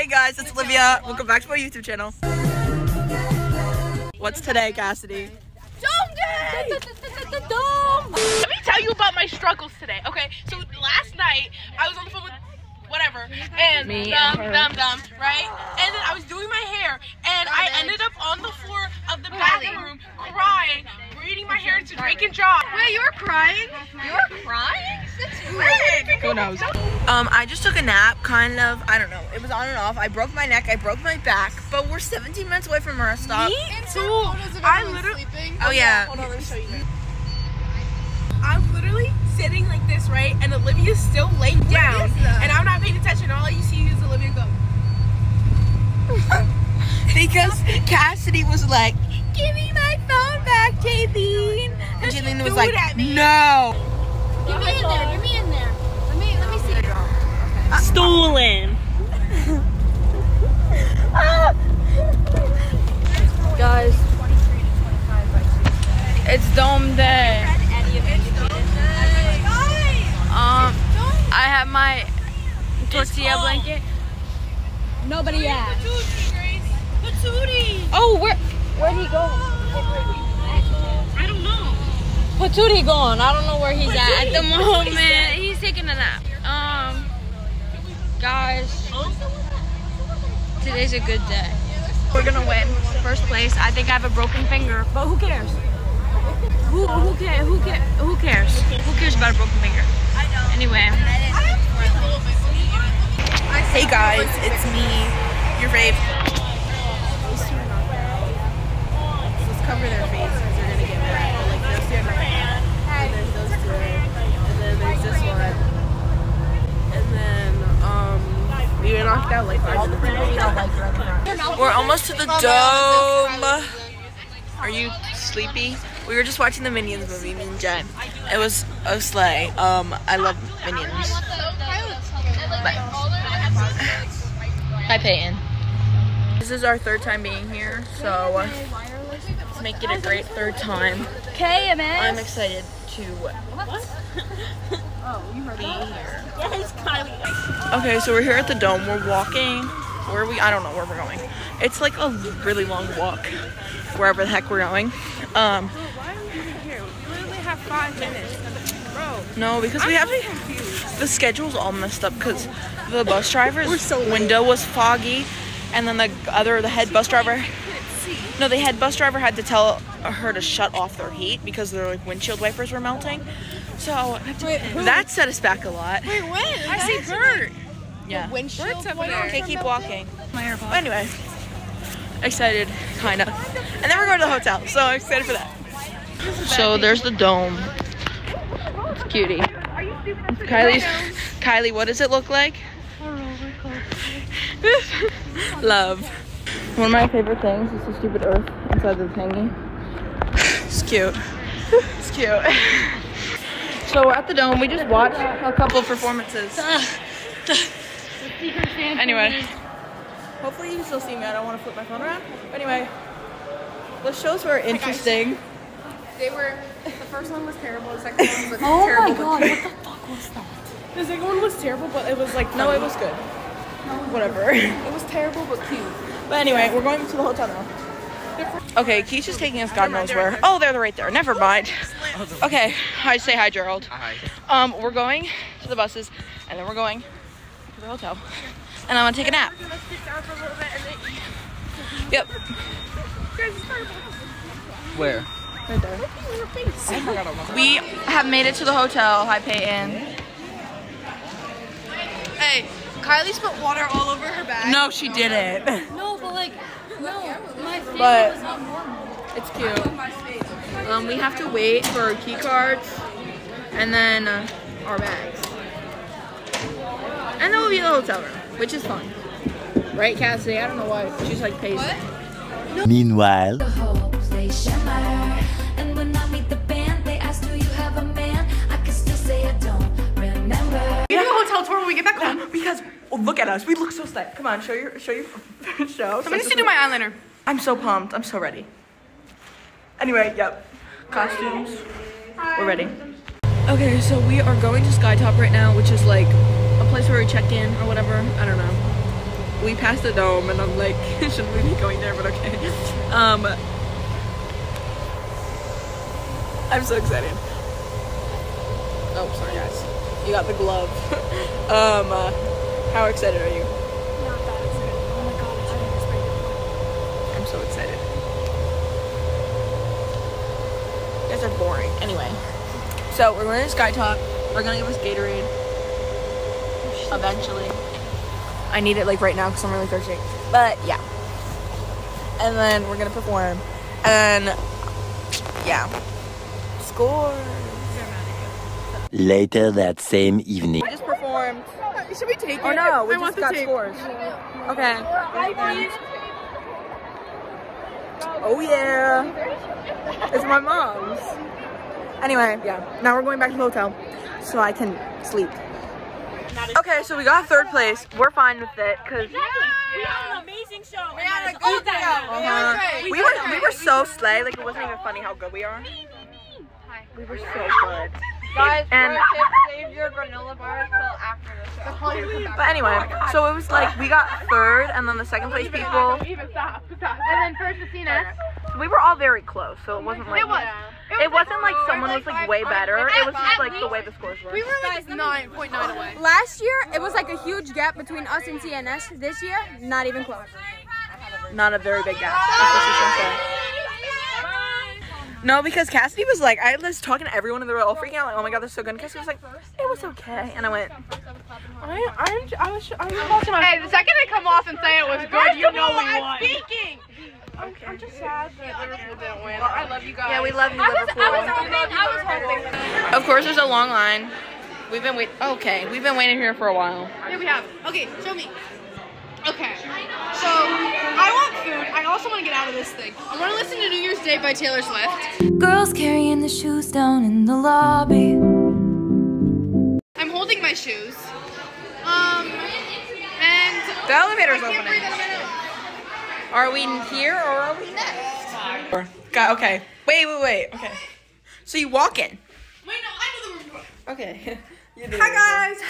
Hey guys, it's Olivia. Welcome back to my YouTube channel. What's today, Cassidy? Dome day! Dome! Let me tell you about my struggles today. Okay, so last night I was on the phone with whatever and Me dumb, dumb, dumb, right? And then I was doing my hair and I ended up on the floor of the bathroom crying, braiding my hair into Drake and Josh. Wait, you were crying? You were crying? Since when? Who knows? Um, I just took a nap, kind of. I don't know. It was on and off. I broke my neck. I broke my back. But we're 17 minutes away from our stop. Me too. I literally. Oh yeah. Hold on, let me show you. I'm literally sitting like this, right? And Olivia's still laying down. And I'm not paying attention. All you see is Olivia go. Because Cassidy was like, "Give me my phone back, Jaylene," and Jaylene was like, it at me. "No." Get me in there. Get me in there. Let me let me see. Stolen. Guys, it's Dome Day. Um, I have my tortilla blanket. Nobody asked. Oh, where? Where'd he go? I don't know. Patootie gone. I don't know where he's at at the moment. He's taking a nap. Um, guys, today's a good day. We're gonna win first place. I think I have a broken finger, but who cares? Who who cares? Who cares? Who cares? Who cares about a broken finger? Anyway, Hey guys, it's me, your fave. Let's cover their face because they're gonna get mad. But like they'll stand right now. And there's those two. And then there's this one. And then um we were knocked out like five minutes ago. We're almost to the dome. Are you sleepy? We were just watching the Minions movie, me and Jen. It was a sleigh. Um, I love Minions. hi Peyton. This is our third time being here, so let's make it a great third time. Okay, man. I'm excited to be here. Okay, so we're here at the dome. We're walking. Where are we? I don't know where we're going. It's like a really long walk, wherever the heck we're going. Um, Why are we here? We literally have five minutes. Bro. no, because we have the schedule's all messed up because the bus driver's window was foggy, and then the other, the head bus driver. No, the head bus driver had to tell her to shut off their heat because their like windshield wipers were melting. So that set us back a lot. Wait, when? I see Bert. Yeah. Bert's over there. Okay, keep walking. My AirPod. Anyway, excited, kinda. And then we're going to the hotel, so I'm excited for that. So there's the dome. It's cutie. Kylie's, Kylie, what does it look like? Love. One of my favorite things is the stupid earth inside the thingy. It's cute. It's cute. So we're at the dome. We just watched a couple of performances. Anyway, hopefully you can still see me. I don't want to flip my phone around. But anyway, the shows were interesting. They were. The first one was terrible. The second one was Oh terrible. my god, what the fuck was that? The second one was terrible, but it was like No, it was good. Whatever. It was terrible, but cute. But anyway, we're going to the hotel now. Okay, Keisha's taking us God knows where. Oh, they're right there. Never mind. Okay, I say hi, Gerald. Hi. Um, we're going to the buses, and then we're going to the hotel, and I'm gonna take a nap. We're gonna sit down for a little bit and then eat. Yep. Guys, it's terrible. Where? Right there. We have made it to the hotel. Hi, Peyton. Hey, Kylie spilled water all over her bag. No, she didn't. No, but like, no, my face But- was not normal. It's cute. Um, we have to wait for our key cards and then uh, our bags. And then we'll be in the hotel room, which is fun. Right, Cassidy? I don't know why. She's like pacing. Meanwhile, the hopes they shimmer. And when I meet the band, they ask, Do a man? I can still say I don't remember. We have a hotel tour when we get back home because oh, look at us. We look so stylish. Come on, show your show your show. I'm gonna to do my eyeliner. I'm so pumped. I'm so ready. Anyway, yep. Costumes. We're ready. Okay, so we are going to Skytop right now, which is like a place where we check in or whatever. I don't know. we passed the dome and I'm like, shouldn't we be going there? But okay. Um, I'm so excited. Oh, sorry guys. You got the glove. um, uh, how excited are you? Not that excited. Oh my god, I'm excited. I'm so excited. You guys are boring. Anyway, so we're going to Skytop. They're gonna give us Gatorade. Eventually. I need it like right now because I'm really thirsty. But yeah. And then we're gonna perform. And yeah. Score. Later that same evening. We just performed. Should we take Oh it? no, we I want just the got tape. scores. Okay. Oh yeah. It's my mom's. Anyway, yeah. Now we're going back to the hotel so I can sleep. Okay, so we got third place. We're fine with it because We had an amazing show. We had a good uh, we were we were so slay. Like it wasn't even funny how good we are. We were so good. Guys, And- and save your granola bars till after the show. But anyway, so it was like we got third, and then the second place people. And then first to see us. We were all very close, so it wasn't like It was. It wasn't like someone was like way better. It was just like the way the scores were. We were like 9.9 away. Last year, it was like a huge gap between us and CNS. This year, not even close. Not a very big gap. That's what she's gonna say. No, because Cassidy was like, I was talking to everyone and they were all freaking out, like, oh my god, they're so good. And Cassidy was like, it was okay. And I went, I, I'm, I was, I was watching my. Hey, the second they come off and say it was good, you know we I'm won. speaking. I'm, I'm just sad that Liverpool didn't win. I love you guys. yeah, we love you, I was, Liverpool. I was hoping, I was hoping. Of course, there's a long line. We've been wait. Okay, we've been waiting here for a while. Here we have. Okay, show me. Okay. So I want food. I also want to get out of this thing. I want to listen to New Year's Day by Taylor Swift. Girls carrying the shoes down in the lobby. I'm holding my shoes. Um, and The elevator's I can't breathe opening. out of my nose. Are we here or are we next? Got okay. Wait, wait, wait. Okay. So you walk in. Wait, no, I know the room door. Okay. Hi guys.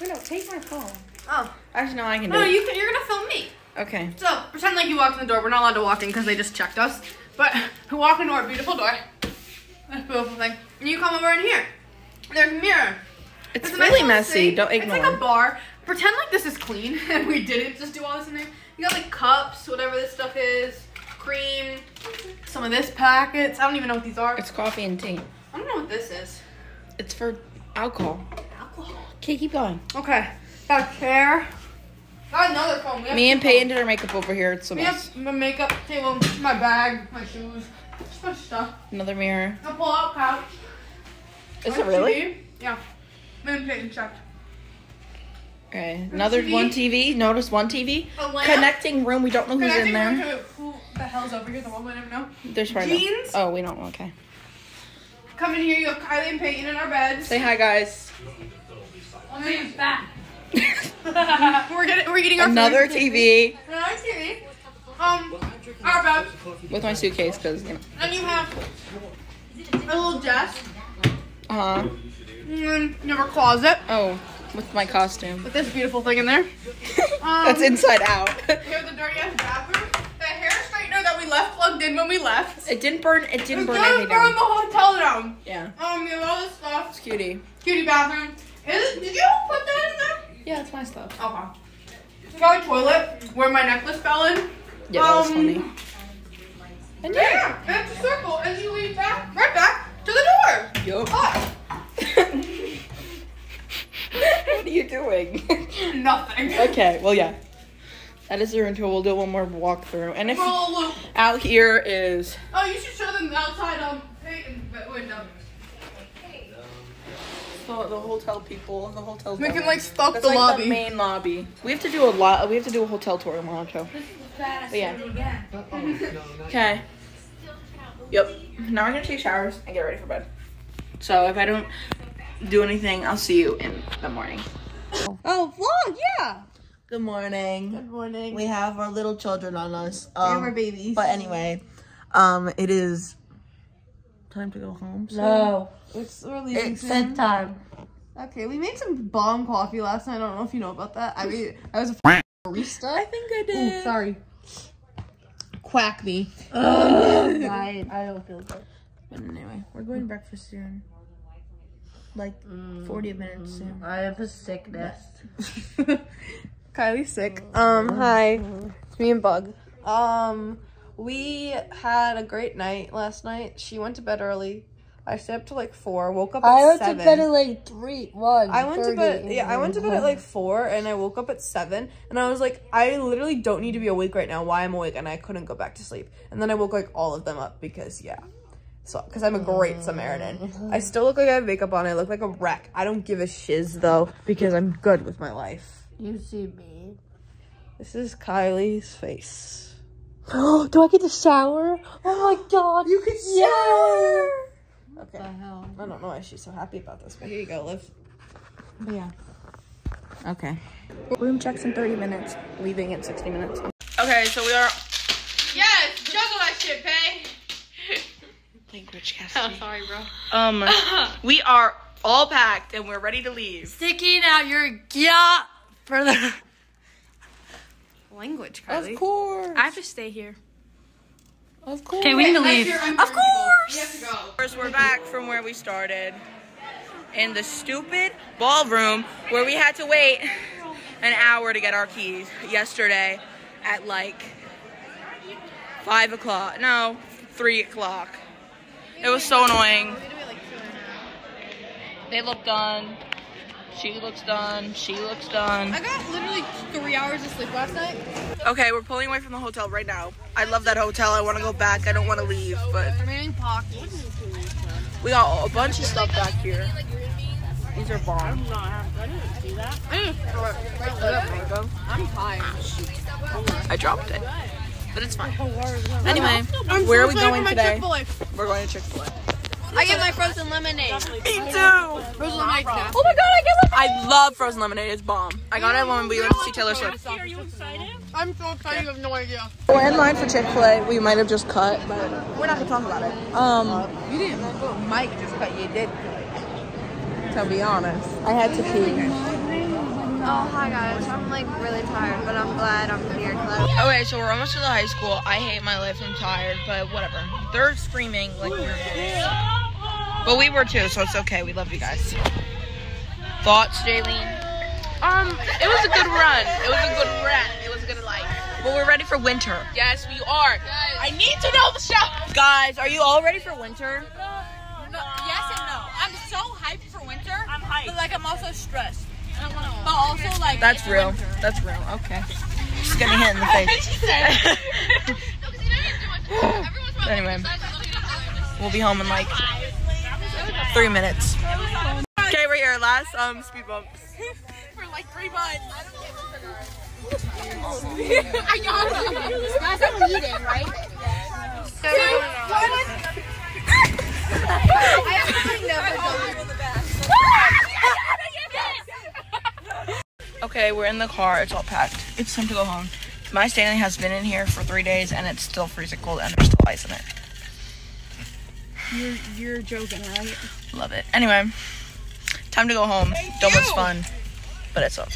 Wait, no, take my phone. Oh, Actually, no, I can do no, it. you can, you're gonna film me. Okay. So pretend like you walked in the door. We're not allowed to walk in because they just checked us. But we walk into our beautiful door. That's beautiful thing. And you come over in here. There's a mirror. It's nice really messy. Don't ignore. It's like a bar. Pretend like this is clean and we didn't just do all this in there. You got like cups, whatever this stuff is, cream, some of this packets. I don't even know what these are. it's coffee and tea. I don't know what this is. It's for alcohol. Alcohol. Okay, keep going. Okay. Got a chair. Got another phone. Me and. Peyton did our makeup over here. It's a We mess. have my makeup table, my bag, my shoes, just a bunch of stuff. Another mirror. A pull-out couch. Is it really? TV. Yeah. Me and Peyton checked. Okay. Another TV. one TV. Notice one TV. A. Connecting room. We don't know who's in Connecting room there. to who the hell's over here? The one we never know. There's probably no- Oh, we don't. Okay. Come in here. You have Kylie and Peyton in our beds. Say hi, guys. That. we're getting we're getting our Another food. TV Another TV. Um, our bed. with my suitcase, cause you know. And you have a little desk. Uh huh. And then you have a closet Oh, with my costume. with this beautiful thing in there. Um, That's inside out. We have the dirty ass bathroom. The hair straightener that we left plugged in when we left. it didn't burn. It didn't It burn anything burn down. the hotel down. Yeah. Um, you have all this stuff. It's cutie. Cutie bathroom. Is it, did you put that in there? Yeah, it's my stuff. Okay. We got a toilet where my necklace fell in. Yeah, that was Um, funny. And yeah. Yeah, it's a circle, and you lead back, right back to the door. Yup. Oh, what are you doing? nothing. okay, well, yeah. That is the room tour. We'll do one more walkthrough. And if Roll a loop. out here is Oh, you should show them the outside um Peyton window. the, the hotel people, the hotel. We can like stalk That's the like lobby. the main lobby. We have to do a lot. We have to do a hotel tour tomorrow too. But yeah. Okay. Yep. Now we're gonna take showers and get ready for bed. So if I don't do anything, I'll see you in the morning. Oh, vlog, yeah. Good morning. Good morning. We have our little children on us. We have Um, our babies. but anyway, um, it is time to go home. So no, it's we're leaving it's bedtime. Okay, we made some bomb coffee last night. I don't know if you know about that. I mean, I was a Barista? I think I did. sorry. Quack me. I, I don't feel good. But anyway, we're going to breakfast soon. Like 40 minutes soon. I have a sickness. Kylie's sick. Um, hi. It's me and Bug. Um, we had a great night last night. She went to bed early. I stayed up to like four. Woke up at I went seven. to bed at like three, one. I went to bed. Yeah, I went to bed at like four, and I woke up at seven, and I was like, I literally don't need to be awake right now. Why I'm awake, and I couldn't go back to sleep. And then I woke like all of them up because yeah, so because I'm a great Samaritan. I still look like I have makeup on. I look like a wreck. I don't give a shiz though because I'm good with my life. You see me. This is Kylie's face. Oh, do I get to shower? Oh my god. You can shower. Okay. I don't know why she's so happy about this, but here you go, Liv. Yeah. Okay. Room checks in 30 minutes, leaving in 60 minutes. Okay, so we are. Yes, juggle that shit, Pay. Language Oh, sorry, bro. Um, we are all packed and we're ready to leave. Sticking out your yeah for the. Language, Carly. Of course. I have to stay here. Of course. Okay, we need to leave. Of course. First, we're back from where we started in the stupid ballroom where we had to wait an hour to get our keys yesterday at like five o'clock. No, three o'clock. It was so annoying. They look done. She looks done. She looks done. I got literally three hours of sleep last night. Okay, we're pulling away from the hotel right now. I love that hotel. I want to go back. I don't want to leave, but we got a bunch of stuff back here. These are bomb. I'm tired. I dropped it, but it's fine. Anyway, where are we going today? We're going to Chick Fil A. I get my frozen lemonade. Me too. Frozen lemonade. Oh my god, I get I love frozen lemonade. It's bomb. I got it when we went to see Taylor Swift. Are you excited? I'm so excited. You have no idea. We're in line for Chick Fil A. We might have just cut, but we're not gonna talk about it. Um, You didn't. Mike just cut you did. to be honest, I had to pee. Oh, hi guys. I'm like really tired, but I'm glad I'm here. Cause Okay, so we're almost to the high school. I hate my life. I'm tired, but whatever. They're screaming like we're But we were too, so it's okay. We love you guys. Thoughts, Jaylene? Um, it was a good run. It was a good run. It was a good life. But we're ready for winter. Yes, we are. I need to know the show. Guys, are you all ready for winter? Yes and no. I'm so hyped for winter. I'm hyped. But like I'm also stressed. But also like That's real. That's real. Okay. Just getting hit in the face. anyway, we'll be home in like three minutes. Okay, we're here. Last um speed bumps. for like three months. That's what we did, right? Okay, we're in the car. It's all packed. It's time to go home. My Stanley has been in here for three days and it's still freezing cold and there's still ice in it. You're you're joking, right? Love it. Anyway, time to go home. That was fun, but it's over.